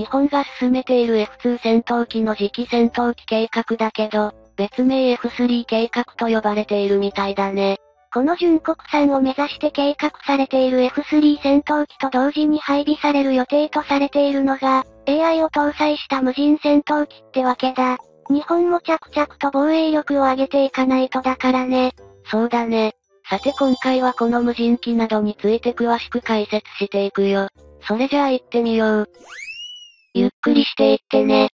日本が進めている F2 戦闘機の次期戦闘機計画だけど、別名 F3 計画と呼ばれているみたいだね。この純国産を目指して計画されている F3 戦闘機と同時に配備される予定とされているのが、AI を搭載した無人戦闘機ってわけだ。日本も着々と防衛力を上げていかないとだからね。そうだね。さて今回はこの無人機などについて詳しく解説していくよ。それじゃあ行ってみよう。ゆっくりしていってね。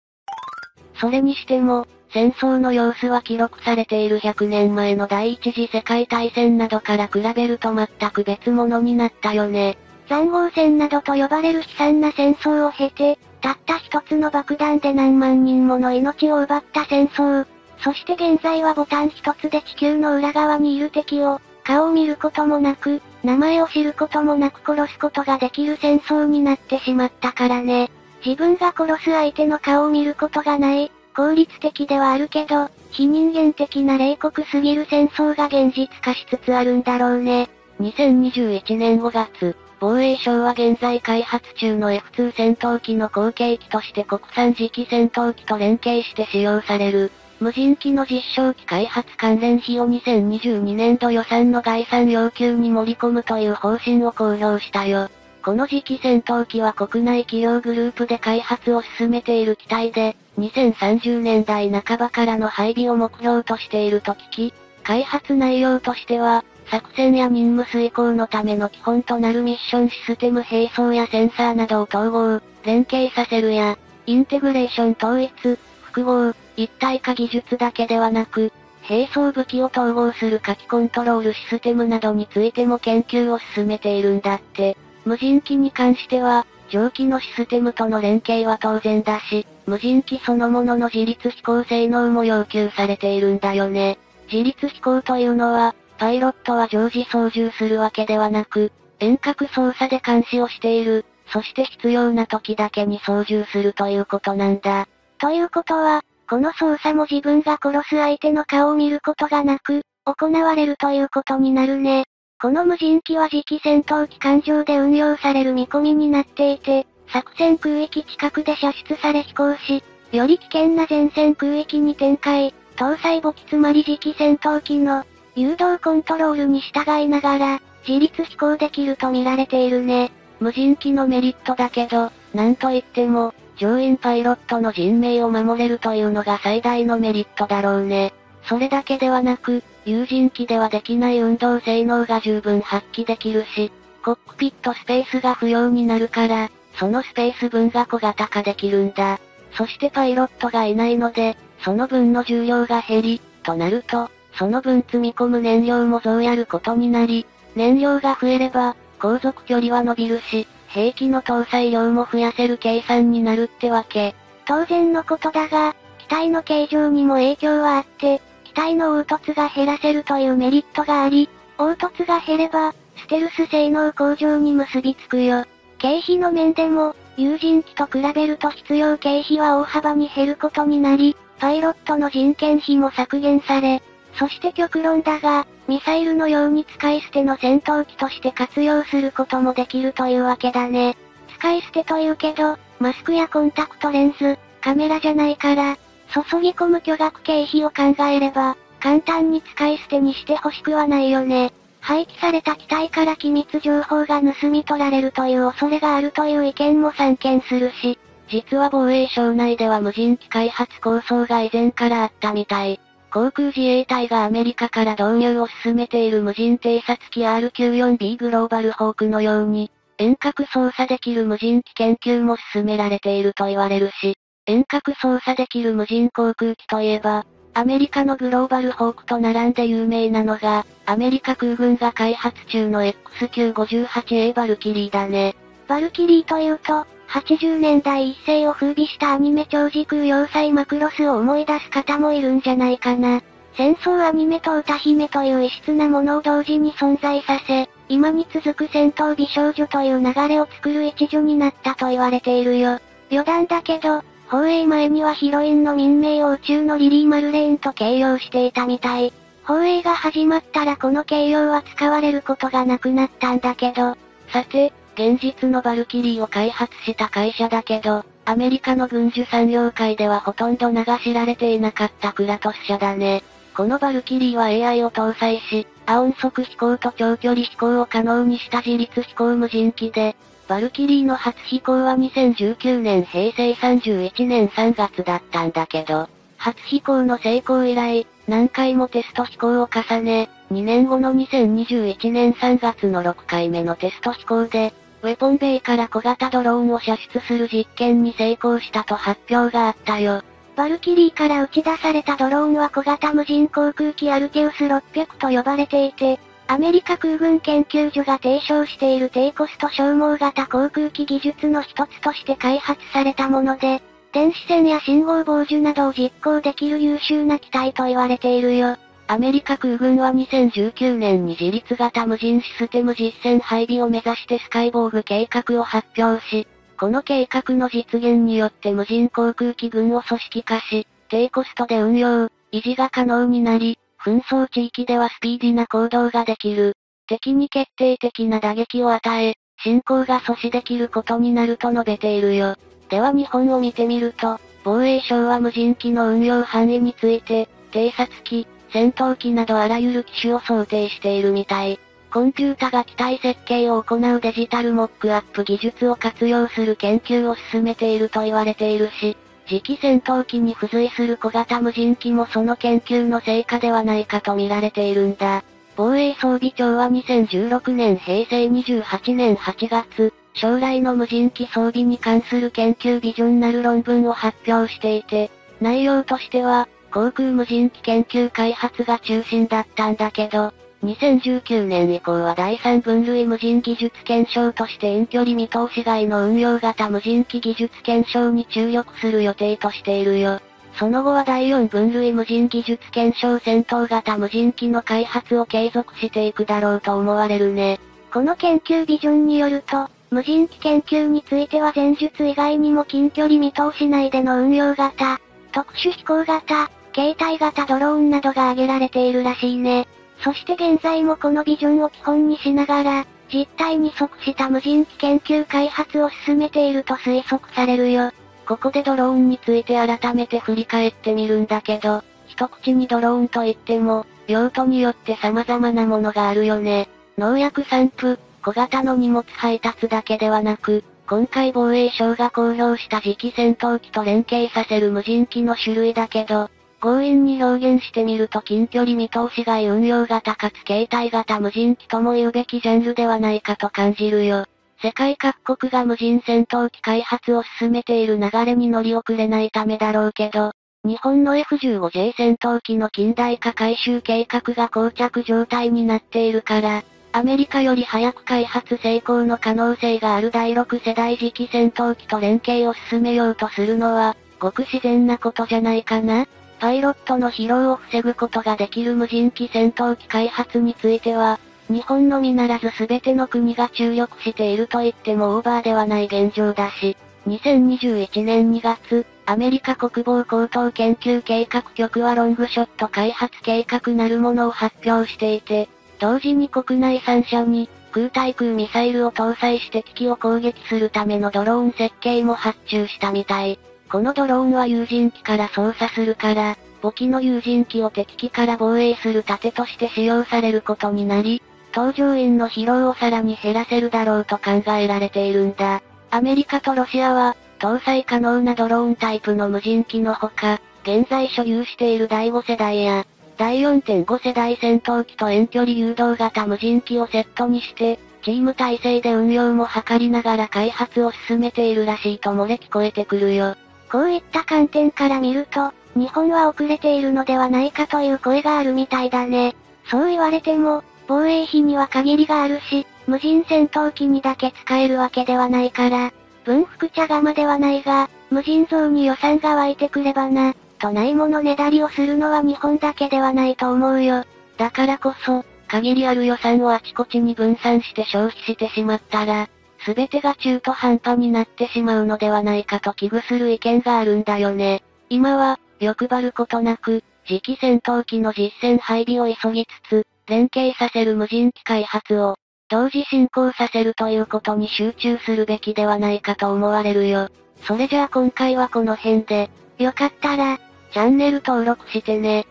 それにしても、戦争の様子は記録されている100年前の第一次世界大戦などから比べると全く別物になったよね。残壕戦などと呼ばれる悲惨な戦争を経て、たった一つの爆弾で何万人もの命を奪った戦争。そして現在はボタン一つで地球の裏側にいる敵を、顔を見ることもなく、名前を知ることもなく殺すことができる戦争になってしまったからね。自分が殺す相手の顔を見ることがない、効率的ではあるけど、非人間的な冷酷すぎる戦争が現実化しつつあるんだろうね。2021年5月、防衛省は現在開発中の F2 戦闘機の後継機として国産次期戦闘機と連携して使用される、無人機の実証機開発関連費を2022年度予算の概算要求に盛り込むという方針を公表したよ。この次期戦闘機は国内企業グループで開発を進めている機体で、2030年代半ばからの配備を目標としていると聞き、開発内容としては、作戦や任務遂行のための基本となるミッションシステム並走やセンサーなどを統合、連携させるや、インテグレーション統一、複合、一体化技術だけではなく、並走武器を統合する火器コントロールシステムなどについても研究を進めているんだって。無人機に関しては、蒸気のシステムとの連携は当然だし、無人機そのものの自立飛行性能も要求されているんだよね。自立飛行というのは、パイロットは常時操縦するわけではなく、遠隔操作で監視をしている、そして必要な時だけに操縦するということなんだ。ということは、この操作も自分が殺す相手の顔を見ることがなく、行われるということになるね。この無人機は次期戦闘機艦上で運用される見込みになっていて、作戦空域近くで射出され飛行し、より危険な前線空域に展開、搭載母機つまり次期戦闘機の誘導コントロールに従いながら、自立飛行できると見られているね。無人機のメリットだけど、なんといっても、乗員パイロットの人命を守れるというのが最大のメリットだろうね。それだけではなく、有人機ではできない運動性能が十分発揮できるし、コックピットスペースが不要になるから、そのスペース分が小型化できるんだ。そしてパイロットがいないので、その分の重量が減り、となると、その分積み込む燃料も増やることになり、燃料が増えれば、航続距離は伸びるし、兵器の搭載量も増やせる計算になるってわけ。当然のことだが、機体の形状にも影響はあって、体の凹凸が減らせるというメリットがあり、凹凸が減れば、ステルス性能向上に結びつくよ。経費の面でも、有人機と比べると必要経費は大幅に減ることになり、パイロットの人件費も削減され、そして極論だが、ミサイルのように使い捨ての戦闘機として活用することもできるというわけだね。使い捨てというけど、マスクやコンタクトレンズ、カメラじゃないから、注ぎ込む巨額経費を考えれば、簡単に使い捨てにして欲しくはないよね。廃棄された機体から機密情報が盗み取られるという恐れがあるという意見も散見するし、実は防衛省内では無人機開発構想が以前からあったみたい。航空自衛隊がアメリカから導入を進めている無人偵察機 R94B グローバルホークのように、遠隔操作できる無人機研究も進められていると言われるし、遠隔操作できる無人航空機といえば、アメリカのグローバルホークと並んで有名なのが、アメリカ空軍が開発中の XQ58A バルキリーだね。バルキリーというと、80年代一世を風靡したアニメ超時空要塞マクロスを思い出す方もいるんじゃないかな。戦争アニメと歌姫という異質なものを同時に存在させ、今に続く戦闘美少女という流れを作る一助になったと言われているよ。余談だけど、放映前にはヒロインの民名を宇宙のリリー・マルレーンと形容していたみたい。放映が始まったらこの形容は使われることがなくなったんだけど。さて、現実のバルキリーを開発した会社だけど、アメリカの軍需産業界ではほとんど名が知られていなかったクラトス社だね。このバルキリーは AI を搭載し、ア音速飛行と長距離飛行を可能にした自立飛行無人機で、バルキリーの初飛行は2019年平成31年3月だったんだけど、初飛行の成功以来、何回もテスト飛行を重ね、2年後の2021年3月の6回目のテスト飛行で、ウェポンベイから小型ドローンを射出する実験に成功したと発表があったよ。バルキリーから打ち出されたドローンは小型無人航空機アルケウス600と呼ばれていて、アメリカ空軍研究所が提唱している低コスト消耗型航空機技術の一つとして開発されたもので、電子戦や信号傍受などを実行できる優秀な機体と言われているよ。アメリカ空軍は2019年に自立型無人システム実戦配備を目指してスカイボーグ計画を発表し、この計画の実現によって無人航空機軍を組織化し、低コストで運用、維持が可能になり、紛争地域ではスピーディな行動ができる。敵に決定的な打撃を与え、進行が阻止できることになると述べているよ。では日本を見てみると、防衛省は無人機の運用範囲について、偵察機、戦闘機などあらゆる機種を想定しているみたい。コンピュータが機体設計を行うデジタルモックアップ技術を活用する研究を進めていると言われているし、次期戦闘機に付随する小型無人機もその研究の成果ではないかと見られているんだ。防衛装備庁は2016年平成28年8月、将来の無人機装備に関する研究ビジョンなる論文を発表していて、内容としては、航空無人機研究開発が中心だったんだけど、2019年以降は第3分類無人技術検証として遠距離見通し外の運用型無人機技術検証に注力する予定としているよ。その後は第4分類無人技術検証戦闘型無人機の開発を継続していくだろうと思われるね。この研究ビジョンによると、無人機研究については前述以外にも近距離見通し内での運用型、特殊飛行型、携帯型ドローンなどが挙げられているらしいね。そして現在もこのビジョンを基本にしながら、実態に即した無人機研究開発を進めていると推測されるよ。ここでドローンについて改めて振り返ってみるんだけど、一口にドローンといっても、用途によって様々なものがあるよね。農薬散布、小型の荷物配達だけではなく、今回防衛省が公表した次期戦闘機と連携させる無人機の種類だけど、強引に表現してみると近距離見通し外運用型かつ携帯型無人機とも言うべきジャンルではないかと感じるよ。世界各国が無人戦闘機開発を進めている流れに乗り遅れないためだろうけど、日本の F15J 戦闘機の近代化改修計画が膠着状態になっているから、アメリカより早く開発成功の可能性がある第6世代次期戦闘機と連携を進めようとするのは、ごく自然なことじゃないかな？パイロットの疲労を防ぐことができる無人機戦闘機開発については、日本のみならず全ての国が注力していると言ってもオーバーではない現状だし、2021年2月、アメリカ国防高等研究計画局はロングショット開発計画なるものを発表していて、同時に国内3社に、空対空ミサイルを搭載して敵を攻撃するためのドローン設計も発注したみたい。このドローンは有人機から操作するから、簿記の有人機を敵機から防衛する盾として使用されることになり、搭乗員の疲労をさらに減らせるだろうと考えられているんだ。アメリカとロシアは、搭載可能なドローンタイプの無人機のほか、現在所有している第5世代や、第4.5世代戦闘機と遠距離誘導型無人機をセットにして、チーム体制で運用も図りながら開発を進めているらしいと漏れ聞こえてくるよ。こういった観点から見ると、日本は遅れているのではないかという声があるみたいだね。そう言われても、防衛費には限りがあるし、無人戦闘機にだけ使えるわけではないから、文福茶釜ではないが、無人像に予算が湧いてくればな、とないものねだりをするのは日本だけではないと思うよ。だからこそ、限りある予算をあちこちに分散して消費してしまったら、すべてが中途半端になってしまうのではないかと危惧する意見があるんだよね。今は、欲張ることなく、次期戦闘機の実戦配備を急ぎつつ、連携させる無人機開発を、同時進行させるということに集中するべきではないかと思われるよ。それじゃあ今回はこの辺で、よかったら、チャンネル登録してね。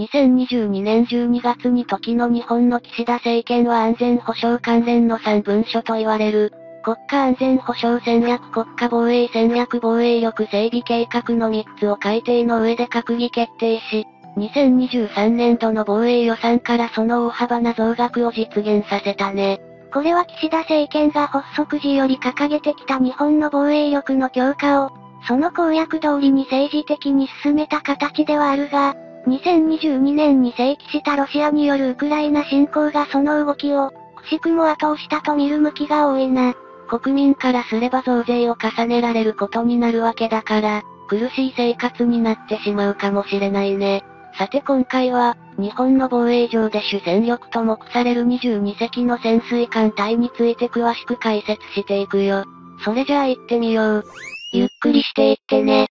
2022年12月に時の日本の岸田政権は安全保障関連の3文書と言われる、国家安全保障戦略国家防衛戦略防衛力整備計画の3つを改定の上で閣議決定し、2023年度の防衛予算からその大幅な増額を実現させたね。これは岸田政権が発足時より掲げてきた日本の防衛力の強化を、その公約通りに政治的に進めた形ではあるが、2022年に正規したロシアによるウクライナ侵攻がその動きを、くしくも後押したと見る向きが多いな。国民からすれば増税を重ねられることになるわけだから、苦しい生活になってしまうかもしれないね。さて今回は、日本の防衛上で主戦力と目される22隻の潜水艦隊について詳しく解説していくよ。それじゃあ行ってみよう。ゆっくりしていってね。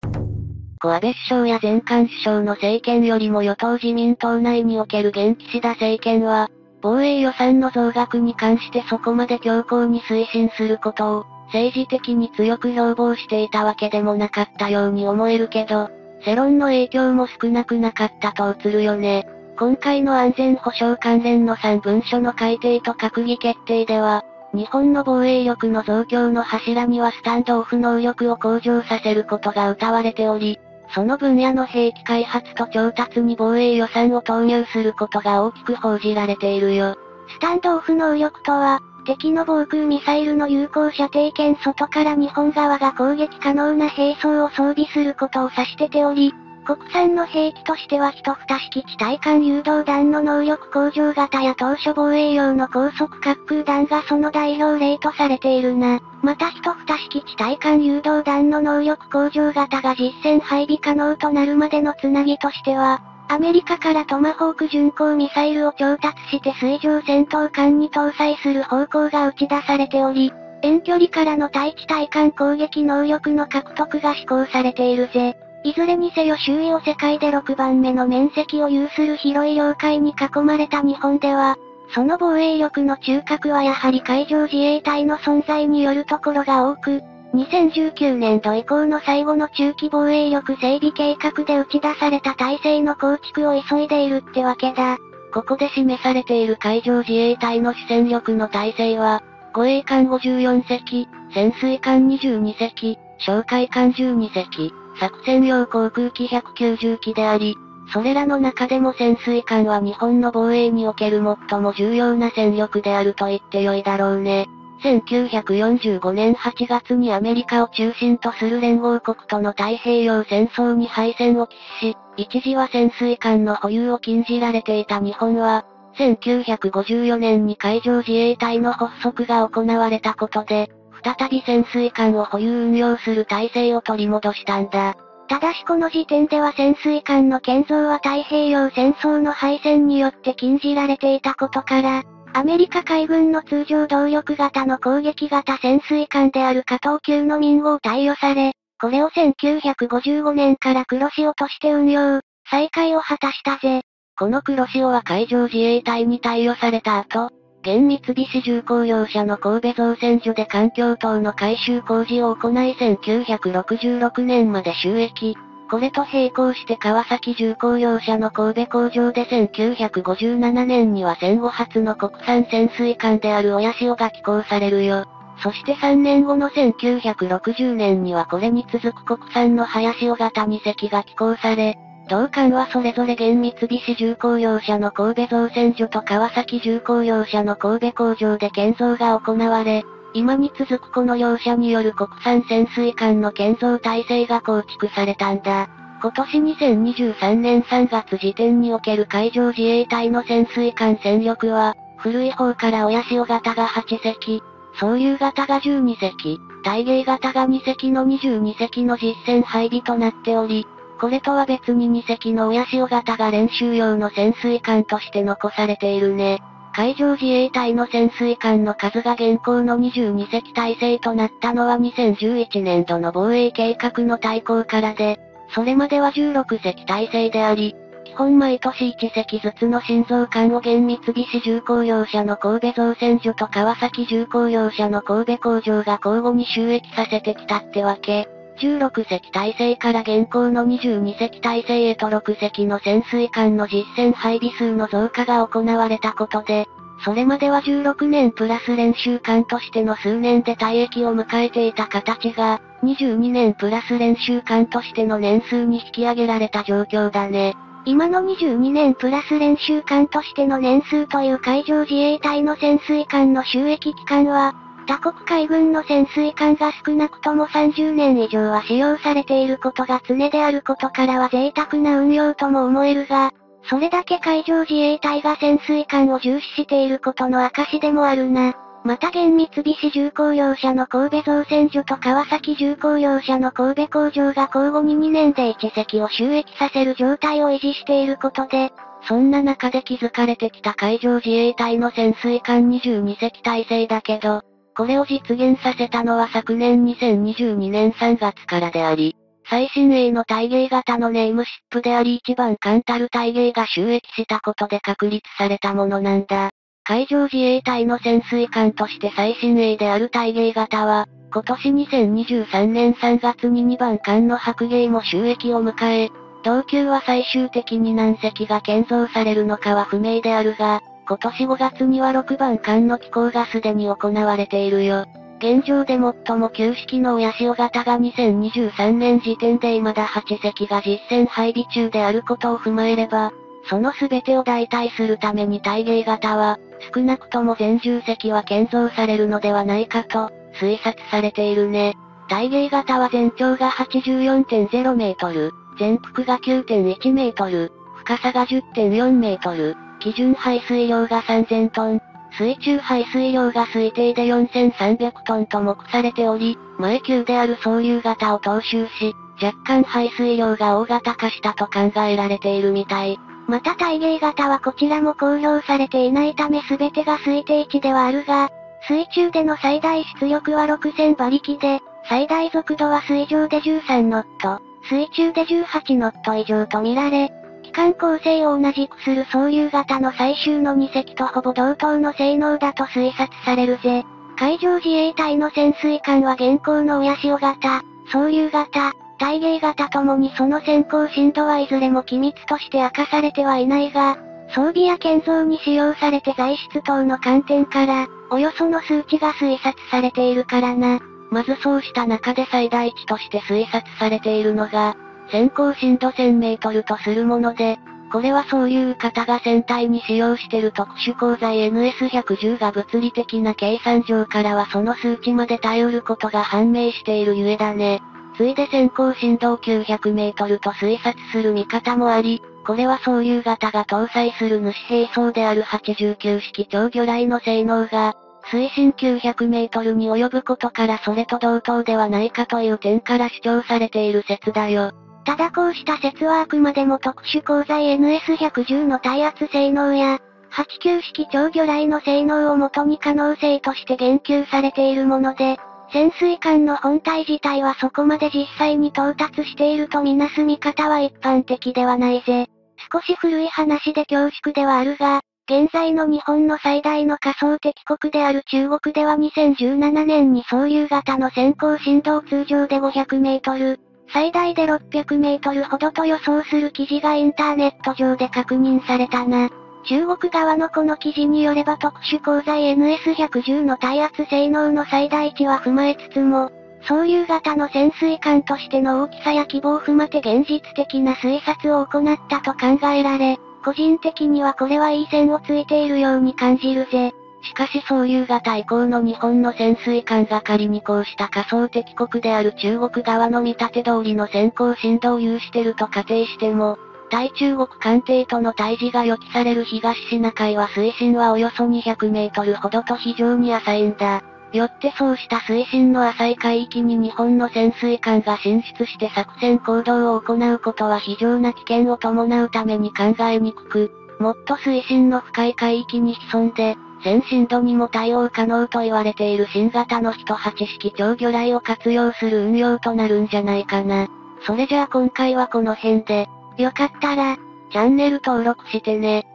小安倍首相や前官首相の政権よりも与党自民党内における現岸田政権は、防衛予算の増額に関してそこまで強硬に推進することを、政治的に強く標榜していたわけでもなかったように思えるけど、世論の影響も少なくなかったと映るよね。今回の安全保障関連の3文書の改定と閣議決定では、日本の防衛力の増強の柱にはスタンドオフ能力を向上させることが謳われており、その分野の兵器開発と調達に防衛予算を投入することが大きく報じられているよ。スタンドオフ能力とは、敵の防空ミサイルの有効射程圏外から日本側が攻撃可能な兵装を装備することを指してており、国産の兵器としては一蓋式地対艦誘導弾の能力向上型や当初防衛用の高速滑空弾がその代表例とされているな。また一蓋式地対艦誘導弾の能力向上型が実戦配備可能となるまでのつなぎとしては、アメリカからトマホーク巡航ミサイルを調達して水上戦闘艦に搭載する方向が打ち出されており、遠距離からの対地対艦攻撃能力の獲得が施行されているぜ。いずれにせよ周囲を世界で6番目の面積を有する広い領海に囲まれた日本では、その防衛力の中核はやはり海上自衛隊の存在によるところが多く、2019年度以降の最後の中期防衛力整備計画で打ち出された体制の構築を急いでいるってわけだ。ここで示されている海上自衛隊の主戦力の体制は、護衛艦54隻、潜水艦22隻、哨戒艦12隻、作戦用航空機190機であり、それらの中でも潜水艦は日本の防衛における最も重要な戦力であると言ってよいだろうね。1945年8月にアメリカを中心とする連合国との太平洋戦争に敗戦を喫し、一時は潜水艦の保有を禁じられていた日本は、1954年に海上自衛隊の発足が行われたことで、再び潜水艦を保有運用する体制を取り戻したんだ。ただしこの時点では潜水艦の建造は太平洋戦争の敗戦によって禁じられていたことから、アメリカ海軍の通常動力型の攻撃型潜水艦である加藤級の民号貸与され、これを1955年から黒潮として運用、再開を果たしたぜ。この黒潮は海上自衛隊に貸与された後、現三菱重工業者の神戸造船所で環境等の改修工事を行い1966年まで収益。これと並行して川崎重工業者の神戸工場で1957年には戦後初の国産潜水艦である親潮が寄港されるよ。そして3年後の1960年にはこれに続く国産の早潮型2隻が寄港され、同艦はそれぞれ現三菱重工業者の神戸造船所と川崎重工業者の神戸工場で建造が行われ、今に続くこの両者による国産潜水艦の建造体制が構築されたんだ。今年2023年3月時点における海上自衛隊の潜水艦戦力は、古い方から親潮型が8隻、総流型が12隻、大芸型が2隻の22隻の実戦配備となっており、これとは別に2隻の親潮型が練習用の潜水艦として残されているね。海上自衛隊の潜水艦の数が現行の22隻体制となったのは2011年度の防衛計画の対抗からで、それまでは16隻体制であり、基本毎年1隻ずつの心臓艦を現三菱重工業者の神戸造船所と川崎重工業者の神戸工場が交互に収益させてきたってわけ。16隻体制から現行の22隻体制へと6隻の潜水艦の実戦配備数の増加が行われたことで、それまでは16年プラス練習艦としての数年で退役を迎えていた形が、22年プラス練習艦としての年数に引き上げられた状況だね。今の22年プラス練習艦としての年数という海上自衛隊の潜水艦の収益期間は、他国海軍の潜水艦が少なくとも30年以上は使用されていることが常であることからは贅沢な運用とも思えるが、それだけ海上自衛隊が潜水艦を重視していることの証でもあるな。また現三菱重工業者の神戸造船所と川崎重工業者の神戸工場が交互に2年で1隻を収益させる状態を維持していることで、そんな中で築かれてきた海上自衛隊の潜水艦22隻体制だけど、これを実現させたのは昨年2022年3月からであり、最新鋭の体芸型のネームシップであり一番簡たる体芸が収益したことで確立されたものなんだ。海上自衛隊の潜水艦として最新鋭である大芸型は、今年2023年3月に2番艦の白芸も収益を迎え、同級は最終的に何隻が建造されるのかは不明であるが、今年5月には6番艦の機構がすでに行われているよ。現状で最も旧式の親潮型が2023年時点で未だ8隻が実戦配備中であることを踏まえれば、その全てを代替するために大芸型は、少なくとも全10隻は建造されるのではないかと、推察されているね。大芸型は全長が84.0メートル、全幅が9.1メートル、深さが10.4メートル、基準排水量が3000トン、水中排水量が推定で4300トンと目されており、前級である総流型を踏襲し、若干排水量が大型化したと考えられているみたい。また体芸型はこちらも公表されていないため全てが推定値ではあるが、水中での最大出力は6000馬力で、最大速度は水上で13ノット、水中で18ノット以上と見られ、機関構成を同じくする総流型の最終の2隻とほぼ同等の性能だと推察されるぜ。海上自衛隊の潜水艦は現行の親潮型、総流型、体芸型ともにその先行深度はいずれも機密として明かされてはいないが、装備や建造に使用されて材質等の観点から、およその数値が推察されているからな。まずそうした中で最大値として推察されているのが、先行深度1000メートルとするもので、これはそういう方が船体に使用してる特殊鋼材 NS110 が物理的な計算上からはその数値まで頼ることが判明しているゆえだね。ついで先行振動900メートルと推察する見方もあり、これはそういう型が搭載する主兵装である89式超魚雷の性能が、水深900メートルに及ぶことからそれと同等ではないかという点から主張されている説だよ。ただこうした説はあくまでも特殊鋼材 NS110 の耐圧性能や、89式超魚雷の性能をもとに可能性として言及されているもので、潜水艦の本体自体はそこまで実際に到達しているとみなす見方は一般的ではないぜ。少し古い話で恐縮ではあるが、現在の日本の最大の仮想敵国である中国では2017年に総流型の先行振動通常で500メートル、最大で600メートルほどと予想する記事がインターネット上で確認されたな。中国側のこの記事によれば特殊鋼材 NS110 の耐圧性能の最大値は踏まえつつも、そういう型の潜水艦としての大きさや規模を踏まて現実的な推察を行ったと考えられ、個人的にはこれはいい線をついているように感じるぜ。しかしそういう型以降の日本の潜水艦が仮にこうした仮想敵国である中国側の見立て通りの先行振動を有してると仮定しても、対中国艦艇との対峙が予期される東シナ海は水深はおよそ200メートルほどと非常に浅いんだ。よってそうした水深の浅い海域に日本の潜水艦が進出して作戦行動を行うことは非常な危険を伴うために考えにくく、もっと水深の深い海域に潜んで、先進度にも対応可能と言われている新型の人8式超魚雷を活用する運用となるんじゃないかな。それじゃあ今回はこの辺で、よかったら、チャンネル登録してね。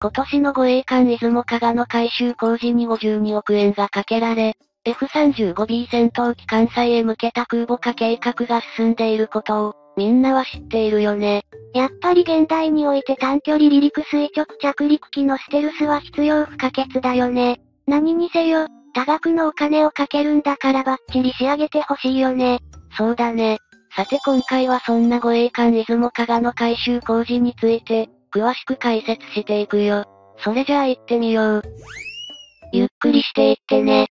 今年の護衛艦出雲加賀の改修工事に52億円がかけられ、F35B 戦闘機関西へ向けた空母化計画が進んでいることを、みんなは知っているよね。やっぱり現代において短距離離陸垂直着陸機のステルスは必要不可欠だよね。何にせよ、多額のお金をかけるんだからバッチリ仕上げてほしいよね。そうだね。さて今回はそんな護衛艦出雲加賀の改修工事について、詳しく解説していくよ。それじゃあ行ってみよう。ゆっくりしていってね。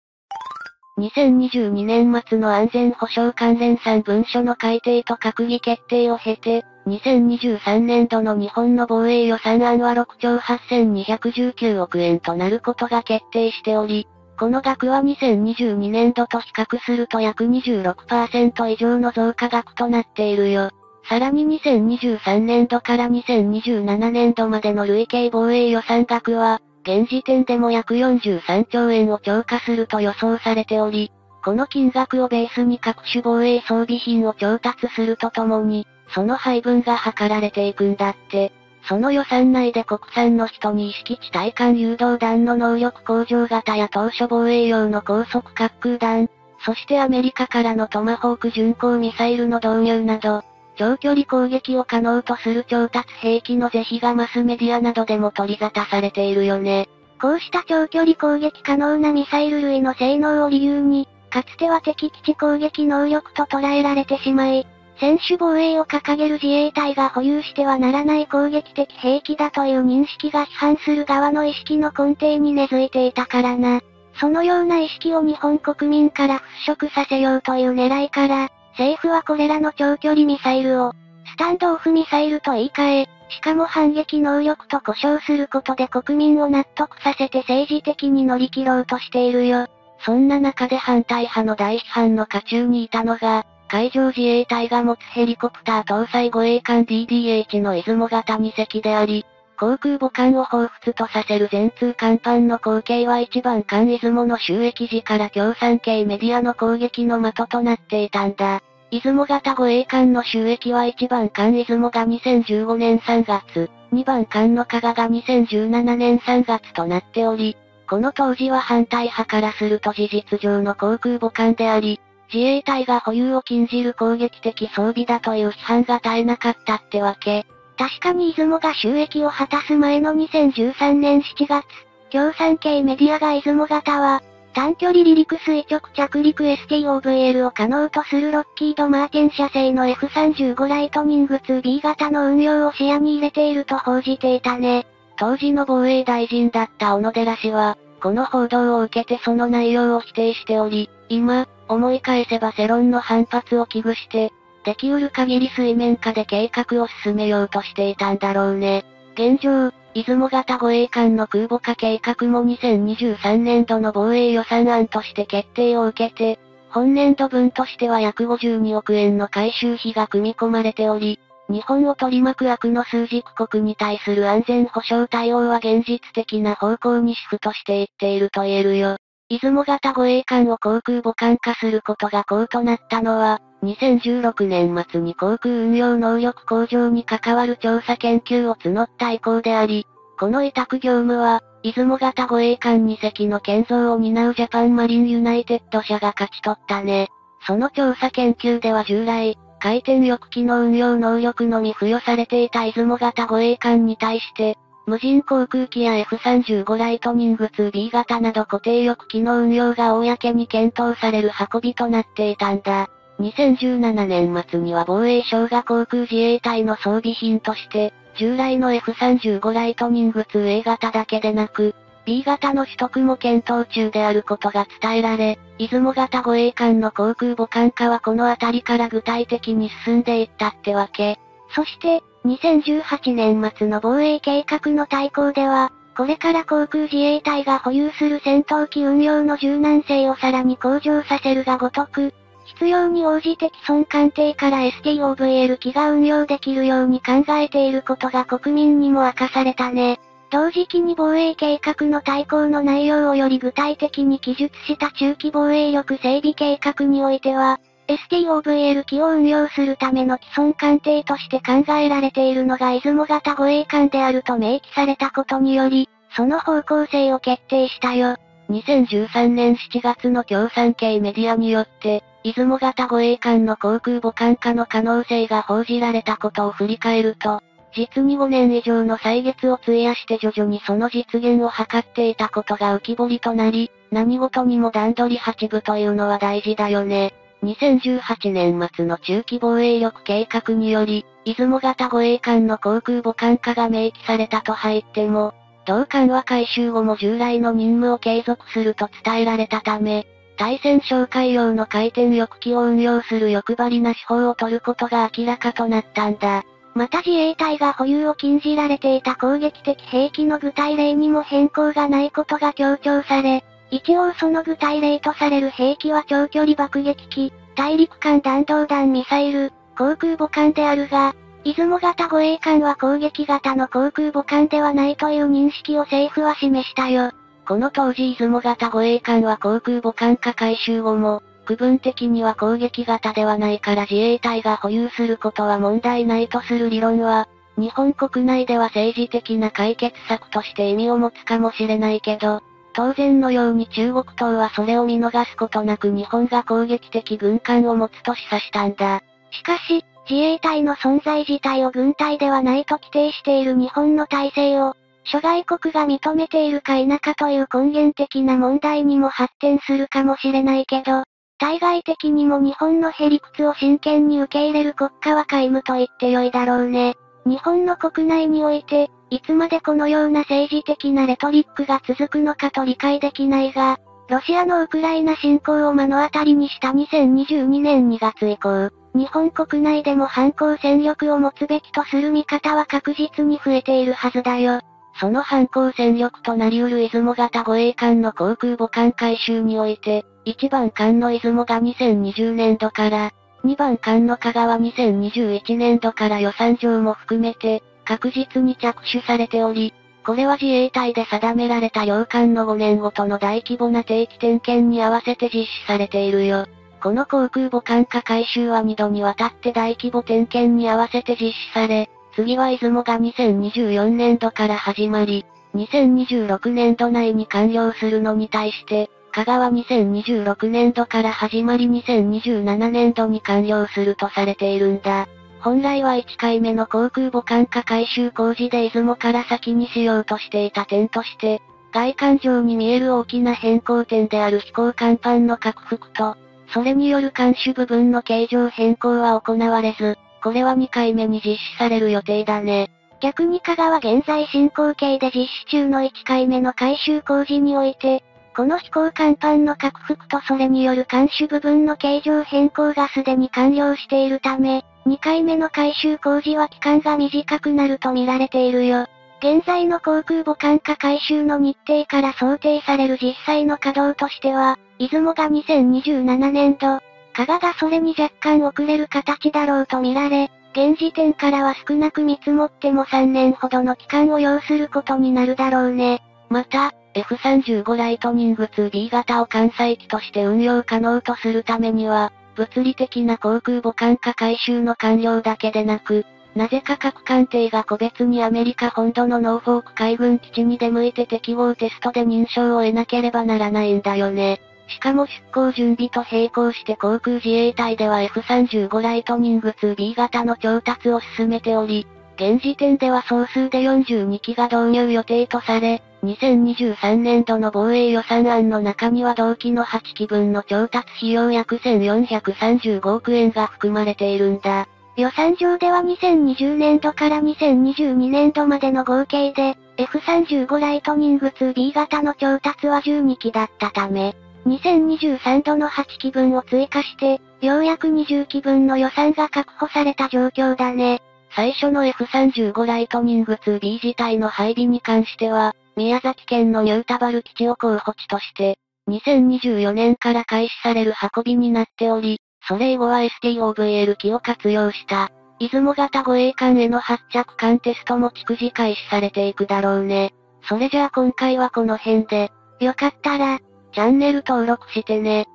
2022年末の安全保障関連3文書の改定と閣議決定を経て、2023年度の日本の防衛予算案は6兆8219億円となることが決定しており、この額は2022年度と比較すると約26%以上の増加額となっているよ。さらに2023年度から2027年度までの累計防衛予算額は、現時点でも約43兆円を超過すると予想されており、この金額をベースに各種防衛装備品を調達するとともに、その配分が図られていくんだって。その予算内で国産の人に意識地対艦誘導弾の能力向上型や当初防衛用の高速滑空弾、そしてアメリカからのトマホーク巡航ミサイルの導入など、長距離攻撃を可能とする調達兵器の是非がマスメディアなどでも取り沙汰されているよね。こうした長距離攻撃可能なミサイル類の性能を理由に、かつては敵基地攻撃能力と捉えられてしまい、専守防衛を掲げる自衛隊が保有してはならない攻撃的兵器だという認識が批判する側の意識の根底に根付いていたからな。そのような意識を日本国民から払拭させようという狙いから、政府はこれらの長距離ミサイルを、スタンドオフミサイルと言い換え、しかも反撃能力と呼称することで国民を納得させて政治的に乗り切ろうとしているよ。そんな中で反対派の大批判の渦中にいたのが、海上自衛隊が持つヘリコプター搭載護衛艦 DDH の出雲型2隻であり、航空母艦を彷彿とさせる全通甲板の光景は一番艦出雲の収益時から共産系メディアの攻撃の的となっていたんだ。出雲型護衛艦の収益は1番艦出雲が2015年3月、2番艦の加賀が2017年3月となっており、この当時は反対派からすると事実上の航空母艦であり、自衛隊が保有を禁じる攻撃的装備だという批判が絶えなかったってわけ。確かに出雲が収益を果たす前の2013年7月、共産系メディアが出雲型は、短距離離陸垂直着陸 STOVL を可能とするロッキード・マーティン社製の F35 ライトニング 2B 型の運用を視野に入れていると報じていたね。当時の防衛大臣だった小野寺氏は、この報道を受けてその内容を否定しており、今、思い返せば世論の反発を危惧して、できうる限り水面下で計画を進めようとしていたんだろうね。現状、出雲型護衛艦の空母化計画も2023年度の防衛予算案として決定を受けて、本年度分としては約52億円の回収費が組み込まれており、日本を取り巻く悪の枢軸国に対する安全保障対応は現実的な方向にシフトしていっていると言えるよ。出雲型護衛艦を航空母艦化することが公となったのは、2016年末に航空運用能力向上に関わる調査研究を募った以降であり、この委託業務は、出雲型護衛艦2隻の建造を担うジャパンマリンユナイテッド社が勝ち取ったね。その調査研究では従来、回転翼機の運用能力のみ付与されていた出雲型護衛艦に対して、無人航空機や F35 ライトニング 2B 型など固定翼機の運用が公に検討される運びとなっていたんだ。2017年末には防衛省が航空自衛隊の装備品として、従来の F35 ライトニング 2A 型だけでなく、B 型の取得も検討中であることが伝えられ、出雲型護衛艦の航空母艦化はこの辺りから具体的に進んでいったってわけ。そして、2018年末の防衛計画の対抗では、これから航空自衛隊が保有する戦闘機運用の柔軟性をさらに向上させるがごとく、必要に応じて既存艦艇から STOVL 機が運用できるように考えていることが国民にも明かされたね。同時期に防衛計画の対抗の内容をより具体的に記述した中期防衛力整備計画においては、STOVL 機を運用するための既存艦艇として考えられているのが出雲型護衛艦であると明記されたことにより、その方向性を決定したよ。2013年7月の共産系メディアによって、出雲型護衛艦の航空母艦化の可能性が報じられたことを振り返ると、実に5年以上の歳月を費やして徐々にその実現を図っていたことが浮き彫りとなり、何事にも段取り8部というのは大事だよね。2018年末の中期防衛力計画により、出雲型護衛艦の航空母艦化が明記されたと入っても、同艦は回収後も従来の任務を継続すると伝えられたため、対戦哨戒用の回転翼機を運用する欲張りな手法を取ることが明らかとなったんだ。また自衛隊が保有を禁じられていた攻撃的兵器の具体例にも変更がないことが強調され、一応その具体例とされる兵器は長距離爆撃機、大陸間弾道弾ミサイル、航空母艦であるが、出雲型護衛艦は攻撃型の航空母艦ではないという認識を政府は示したよ。この当時出雲型護衛艦は航空母艦化改修後も、区分的には攻撃型ではないから自衛隊が保有することは問題ないとする理論は、日本国内では政治的な解決策として意味を持つかもしれないけど、当然のように中国党はそれを見逃すことなく日本が攻撃的軍艦を持つと示唆したんだ。しかし、自衛隊の存在自体を軍隊ではないと規定している日本の体制を、諸外国が認めているか否かという根源的な問題にも発展するかもしれないけど、対外的にも日本のへりくつを真剣に受け入れる国家は皆無と言ってよいだろうね。日本の国内において、いつまでこのような政治的なレトリックが続くのかと理解できないが、ロシアのウクライナ侵攻を目の当たりにした2022年2月以降、日本国内でも反抗戦力を持つべきとする見方は確実に増えているはずだよ。その反抗戦力となり得る出雲型護衛艦の航空母艦回収において、1番艦の出雲が2020年度から、2番艦の香川2021年度から予算上も含めて、確実に着手されており、これは自衛隊で定められた洋艦の5年ごとの大規模な定期点検に合わせて実施されているよ。この航空母艦化改修は2度にわたって大規模点検に合わせて実施され、次は出雲が2024年度から始まり、2026年度内に完了するのに対して、香川2026年度から始まり2027年度に完了するとされているんだ。本来は1回目の航空母艦化改修工事で出雲から先にしようとしていた点として、外観上に見える大きな変更点である飛行甲板の拡幅と、それによる監視部分の形状変更は行われず、これは2回目に実施される予定だね。逆に香川現在進行形で実施中の1回目の改修工事において、この飛行甲板の拡幅とそれによる監視部分の形状変更がすでに完了しているため、2回目の改修工事は期間が短くなると見られているよ。現在の航空母艦化改修の日程から想定される実際の稼働としては、出雲が2027年度、加賀がそれに若干遅れる形だろうと見られ、現時点からは少なく見積もっても3年ほどの期間を要することになるだろうね。また、F35 ライトニング 2B 型を艦載機として運用可能とするためには、物理的な航空母艦化改修の完了だけでなく、なぜか各艦艇が個別にアメリカ本土のノーフォーク海軍基地に出向いて適合テストで認証を得なければならないんだよね。しかも出航準備と並行して航空自衛隊では F35 ライトニング 2B 型の調達を進めており、現時点では総数で42機が導入予定とされ、2023年度の防衛予算案の中には同機の8機分の調達費用約1435億円が含まれているんだ。予算上では2020年度から2022年度までの合計で、F35 ライトニング 2B 型の調達は12機だったため、2023度の8機分を追加して、ようやく20機分の予算が確保された状況だね。最初の F35 ライトニング 2B 自体の配備に関しては、宮崎県のニュータバル基地を候補地として、2024年から開始される運びになっており、それ以後は STOVL 機を活用した、出雲型護衛艦への発着艦テストも逐次開始されていくだろうね。それじゃあ今回はこの辺で、よかったら、チャンネル登録してね。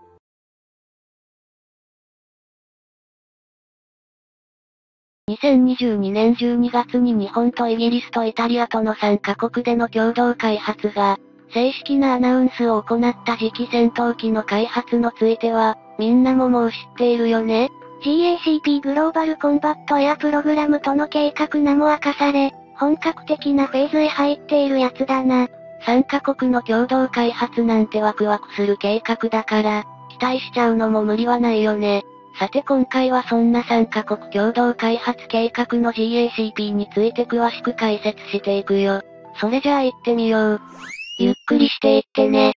2022年12月に日本とイギリスとイタリアとの3カ国での共同開発が、正式なアナウンスを行った次期戦闘機の開発のついては、みんなももう知っているよね？GACP グローバルコンバットエアプログラムとの計画名も明かされ、本格的なフェーズへ入っているやつだな。3カ国の共同開発なんてワクワクする計画だから、期待しちゃうのも無理はないよね。さて今回はそんな3カ国共同開発計画の GACP について詳しく解説していくよ。それじゃあ行ってみよう。ゆっくりしていってね。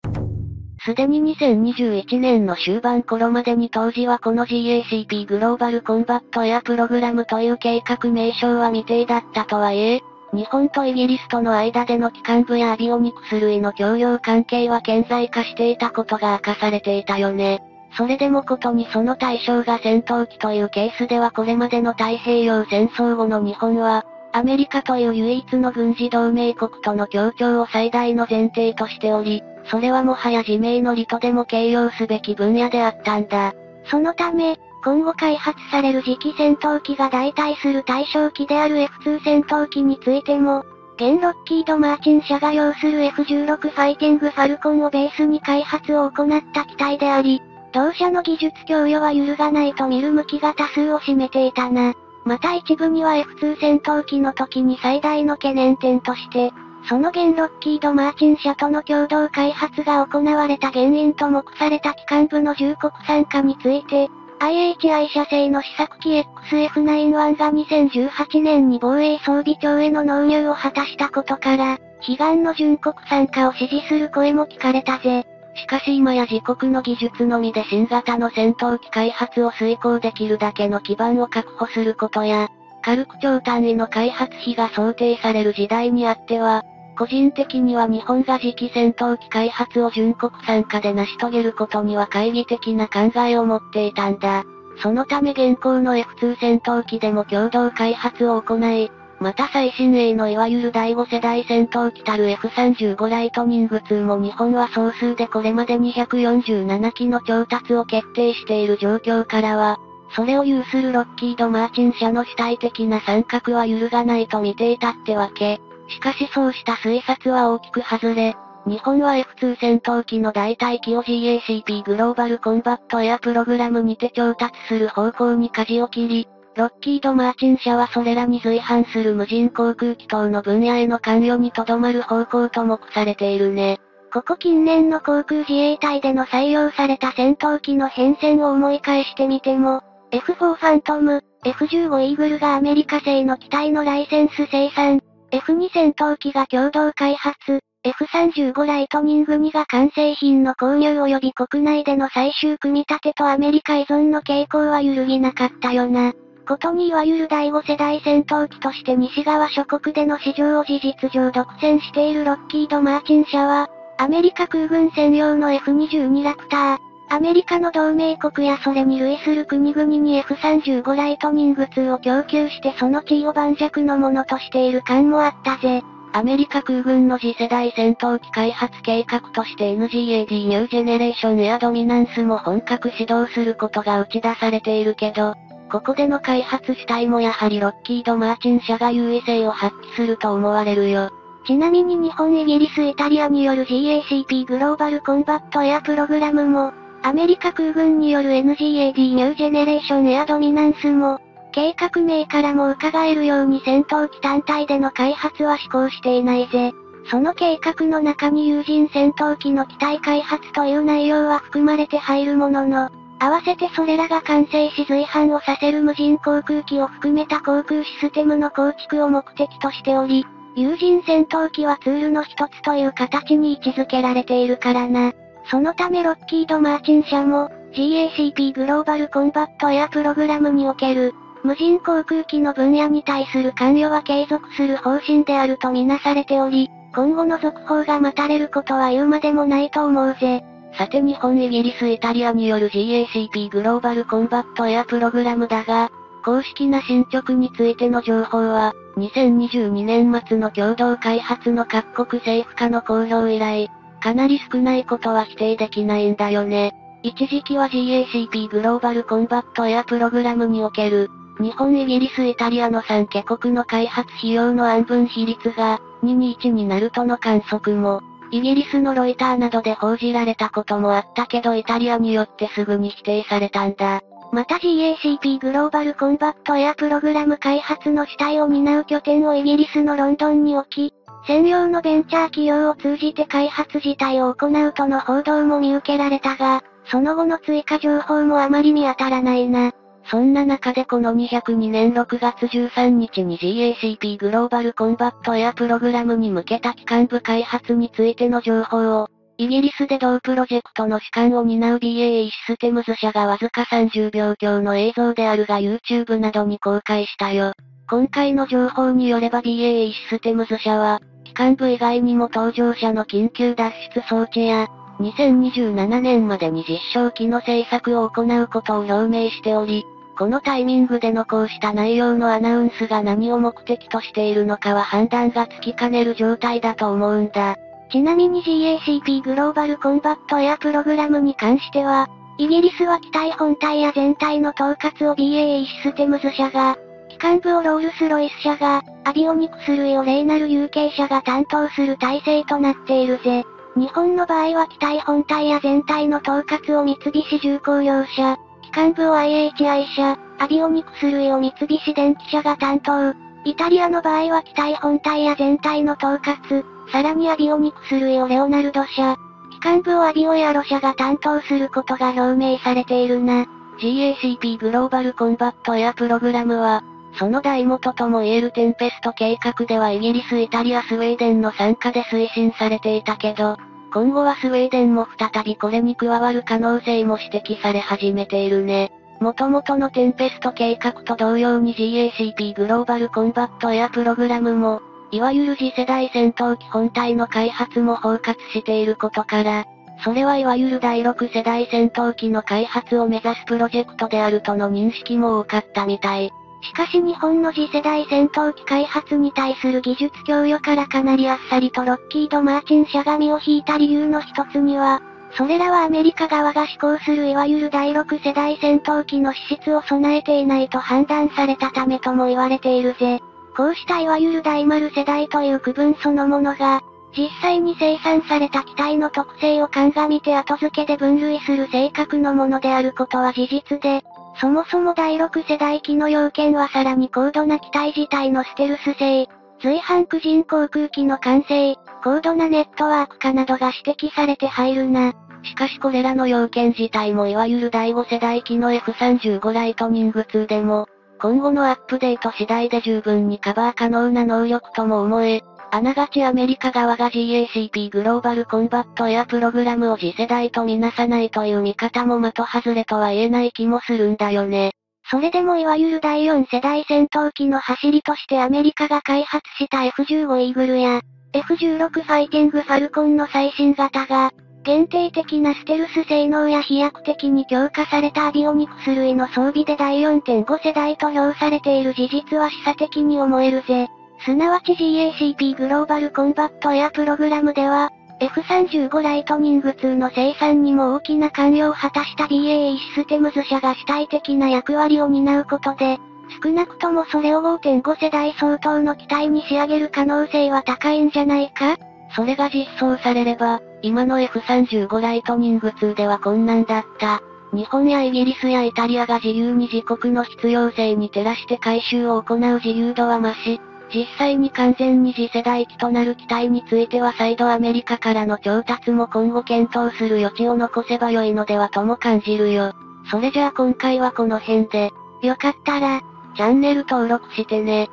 すでに2021年の終盤頃までに当時はこの GACP グローバルコンバットエアプログラムという計画名称は未定だったとはいえ、日本とイギリスとの間での機関部やアビオニクス類の共用関係は顕在化していたことが明かされていたよね。それでもことにその対象が戦闘機というケースではこれまでの太平洋戦争後の日本は、アメリカという唯一の軍事同盟国との協調を最大の前提としており、それはもはや自明の利とでも形容すべき分野であったんだ。そのため、今後開発される次期戦闘機が代替する対象機である F2 戦闘機についても、現ロッキード・マーチン社が要する F16 ファイティング・ファルコンをベースに開発を行った機体であり、同社の技術供与は揺るがないと見る向きが多数を占めていたな。また一部には F2 戦闘機の時に最大の懸念点として、その現ロッキード・マーチン社との共同開発が行われた原因と目された機関部の重国参加について、IHI 社製の試作機 XF91 が2018年に防衛装備庁への納入を果たしたことから、悲願の準国参加を支持する声も聞かれたぜ。しかし今や自国の技術のみで新型の戦闘機開発を遂行できるだけの基盤を確保することや、軽く超単位の開発費が想定される時代にあっては、個人的には日本が次期戦闘機開発を準国参加で成し遂げることには懐疑的な考えを持っていたんだ。そのため現行の F2 戦闘機でも共同開発を行い、また最新鋭のいわゆる第5世代戦闘機たる F35 ライトニング2も日本は総数でこれまで247機の調達を決定している状況からは、それを有するロッキード・マーチン社の主体的な参画は揺るがないと見ていたってわけ。しかしそうした推察は大きく外れ、日本は F2 戦闘機の代替機を GACP グローバルコンバットエアプログラムにて調達する方向に舵を切り、ロッキード・マーチン社はそれらに随伴する無人航空機等の分野への関与にとどまる方向と目されているね。ここ近年の航空自衛隊での採用された戦闘機の変遷を思い返してみても、F4 ファントム、F15 イーグルがアメリカ製の機体のライセンス生産、F2 戦闘機が共同開発、F35 ライトニング2が完成品の購入及び国内での最終組み立てとアメリカ依存の傾向は揺るぎなかったよな。ことにいわゆる第5世代戦闘機として西側諸国での市場を事実上独占しているロッキード・マーチン社は、アメリカ空軍専用の F22 ラクター、アメリカの同盟国やそれに類する国々に F35 ライトニング2を供給してその地位を盤石のものとしている感もあったぜ。アメリカ空軍の次世代戦闘機開発計画として NGAD ニュージェネレーションエアドミナンスも本格始動することが打ち出されているけど、ここでの開発主体もやはりロッキード・マーチン社が優位性を発揮すると思われるよ。ちなみに日本、イギリス、イタリアによる GACP グローバルコンバットエアプログラムも、アメリカ空軍による NGAD ニュージェネレーションエアドミナンスも、計画名からも伺えるように戦闘機単体での開発は施行していないぜ。その計画の中に有人戦闘機の機体開発という内容は含まれて入るものの、合わせてそれらが完成し随伴をさせる無人航空機を含めた航空システムの構築を目的としており、有人戦闘機はツールの一つという形に位置づけられているからな。そのためロッキード・マーチン社も、GACP グローバルコンバットエアプログラムにおける、無人航空機の分野に対する関与は継続する方針であるとみなされており、今後の続報が待たれることは言うまでもないと思うぜ。さて日本イギリスイタリアによる GACP グローバルコンバットエアプログラムだが、公式な進捗についての情報は、2022年末の共同開発の各国政府間の公表以来、かなり少ないことは否定できないんだよね。一時期は GACP グローバルコンバットエアプログラムにおける、日本、イギリス、イタリアの3カ国の開発費用の安分比率が、2に1になるとの観測も、イギリスのロイターなどで報じられたこともあったけどイタリアによってすぐに否定されたんだ。また GACP グローバルコンバットエアプログラム開発の主体を担う拠点をイギリスのロンドンに置き、専用のベンチャー企業を通じて開発自体を行うとの報道も見受けられたが、その後の追加情報もあまり見当たらないな。そんな中でこの202年6月13日に GACP グローバルコンバットエアプログラムに向けた機関部開発についての情報を、イギリスで同プロジェクトの主管を担う BAE システムズ社がわずか30秒強の映像であるが YouTube などに公開したよ。今回の情報によれば BAE システムズ社は、機関部以外にも搭乗者の緊急脱出装置や、2027年までに実証機の製作を行うことを表明しており、このタイミングでのこうした内容のアナウンスが何を目的としているのかは判断がつきかねる状態だと思うんだ。ちなみに GACP グローバルコンバットエアプログラムに関しては、イギリスは機体本体や全体の統括を BAE システムズ社が、機関部をロールスロイス社が、アビオニクス類を例なる有形社が担当する体制となっているぜ。日本の場合は機体本体や全体の統括を三菱重工業社、幹部を IHI 社、アビオニクス類を三菱電機社が担当。イタリアの場合は機体本体や全体の統括、さらにアビオニクス類をレオナルド社、機関部をアビオエアロ社が担当することが表明されているな。GACP グローバルコンバットエアプログラムは、その大元とも言えるテンペスト計画ではイギリス、イタリア、スウェーデンの参加で推進されていたけど、今後はスウェーデンも再びこれに加わる可能性も指摘され始めているね。元々のテンペスト計画と同様に GACP グローバルコンバットエアプログラムも、いわゆる次世代戦闘機本体の開発も包括していることから、それはいわゆる第6世代戦闘機の開発を目指すプロジェクトであるとの認識も多かったみたい。しかし日本の次世代戦闘機開発に対する技術供与からかなりあっさりとロッキード・マーチン社が身を引いた理由の一つには、それらはアメリカ側が施行するいわゆる第6世代戦闘機の資質を備えていないと判断されたためとも言われているぜ。こうしたいわゆる大丸世代という区分そのものが、実際に生産された機体の特性を鑑みて後付けで分類する性格のものであることは事実で、そもそも第6世代機の要件はさらに高度な機体自体のステルス性、随伴無人航空機の完成、高度なネットワーク化などが指摘されて入るな。しかしこれらの要件自体もいわゆる第5世代機の F35 ライトニング2でも、今後のアップデート次第で十分にカバー可能な能力とも思え、あながちアメリカ側が GACP グローバルコンバットエアプログラムを次世代とみなさないという見方も的外れとは言えない気もするんだよね。それでもいわゆる第4世代戦闘機の走りとしてアメリカが開発した F15 イーグルや、F16 ファイティングファルコンの最新型が、限定的なステルス性能や飛躍的に強化されたアビオニクス類の装備で第4.5世代と評されている事実は示唆的に思えるぜ。すなわち GACP グローバルコンバットエアプログラムでは、F35 ライトニング2の生産にも大きな関与を果たした BAE システムズ社が主体的な役割を担うことで、少なくともそれを5.5世代相当の機体に仕上げる可能性は高いんじゃないか？それが実装されれば、今の F35 ライトニング2では困難だった。日本やイギリスやイタリアが自由に自国の必要性に照らして回収を行う自由度は増し、実際に完全に次世代機となる機体については再度アメリカからの調達も今後検討する余地を残せば良いのではとも感じるよ。それじゃあ今回はこの辺で、よかったら、チャンネル登録してね。